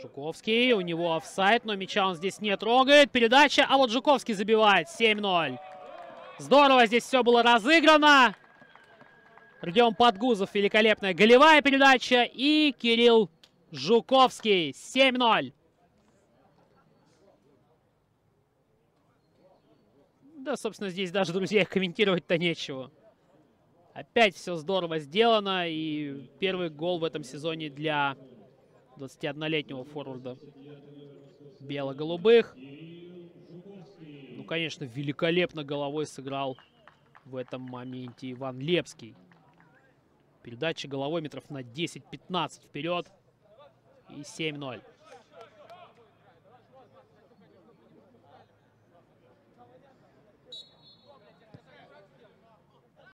Жуковский, у него офсайд, но мяча он здесь не трогает. Передача, а вот Жуковский забивает 7-0. Здорово здесь все было разыграно. Родион Подгузов, великолепная голевая передача. И Кирилл Жуковский, 7-0. Да, собственно, здесь даже, друзья, комментировать-то нечего. Опять все здорово сделано. И первый гол в этом сезоне для 21-летнего форварда бело-голубых. Ну, конечно, великолепно головой сыграл в этом моменте Иван Лепский. Передача головой метров на 10-15 вперед. И 7-0.